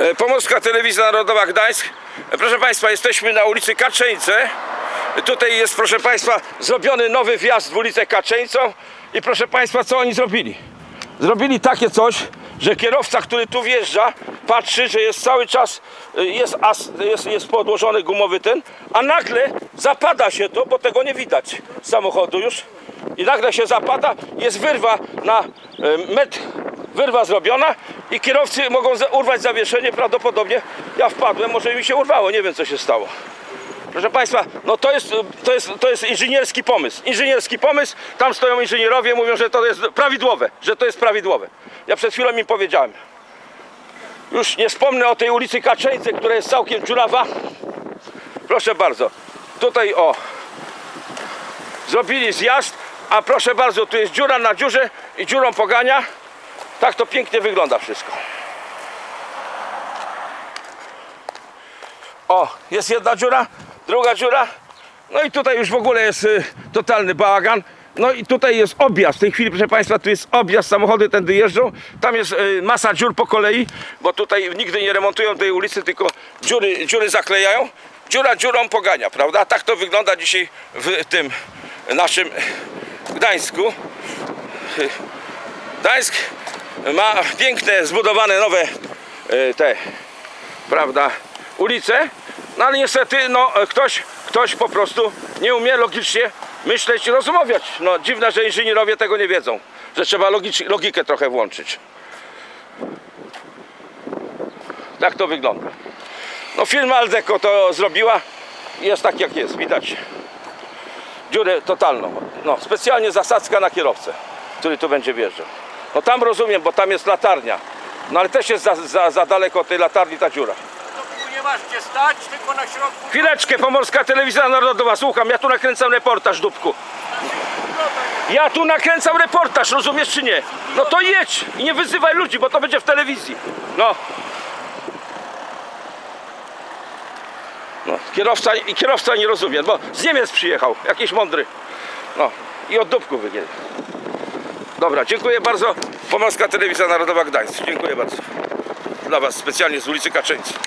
E, Pomorska Telewizja Narodowa Gdańsk. E, Proszę Państwa, jesteśmy na ulicy Kaczeńce. E, Tutaj jest, proszę Państwa, zrobiony nowy wjazd w ulicę Kaczeńcą. I proszę Państwa, co oni zrobili? Zrobili takie coś, że kierowca, który tu wjeżdża, patrzy, że jest cały czas, y, jest, jest, jest podłożony gumowy ten, a nagle zapada się to, bo tego nie widać samochodu już. I nagle się zapada, jest wyrwa na metr, wyrwa zrobiona i kierowcy mogą urwać zawieszenie, prawdopodobnie ja wpadłem, może mi się urwało, nie wiem co się stało. Proszę Państwa, no to jest, to, jest, to jest inżynierski pomysł. Inżynierski pomysł, tam stoją inżynierowie, mówią, że to jest prawidłowe, że to jest prawidłowe. Ja przed chwilą im powiedziałem. Już nie wspomnę o tej ulicy Kaczeńce, która jest całkiem dziurawa. Proszę bardzo, tutaj o, zrobili zjazd, a proszę bardzo, tu jest dziura na dziurze i dziurą pogania. Tak to pięknie wygląda wszystko. O, jest jedna dziura, druga dziura. No i tutaj już w ogóle jest y, totalny bałagan. No i tutaj jest objazd. W tej chwili, proszę Państwa, tu jest objazd, samochody tędy jeżdżą. Tam jest y, masa dziur po kolei, bo tutaj nigdy nie remontują tej ulicy, tylko dziury, dziury zaklejają. Dziura dziurą pogania, prawda? Tak to wygląda dzisiaj w tym naszym Gdańsku. Gdańsk ma piękne, zbudowane nowe y, te prawda, ulice, no ale niestety no, ktoś, ktoś po prostu nie umie logicznie myśleć i rozmawiać. No dziwne, że inżynierowie tego nie wiedzą, że trzeba logicz, logikę trochę włączyć. Tak to wygląda. No firma Aldeco to zrobiła jest tak jak jest, widać. Dziurę totalną. No, specjalnie zasadzka na kierowcę, który tu będzie wjeżdżał. No tam rozumiem, bo tam jest latarnia. No ale też jest za, za, za daleko od tej latarni ta dziura. Tu nie masz gdzie stać, tylko na środku. Chwileczkę, Pomorska Telewizja Narodowa, słucham, ja tu nakręcam reportaż, Dubku. Ja tu nakręcam reportaż, rozumiesz czy nie? No to jedź i nie wyzywaj ludzi, bo to będzie w telewizji. No. No, kierowca, i kierowca nie rozumie, bo z Niemiec przyjechał, jakiś mądry. No, i od Dubku wygięli. Dobra, dziękuję bardzo. Pomorska Telewizja Narodowa Gdańsk. Dziękuję bardzo. Dla Was specjalnie z ulicy Kaczyńskiej.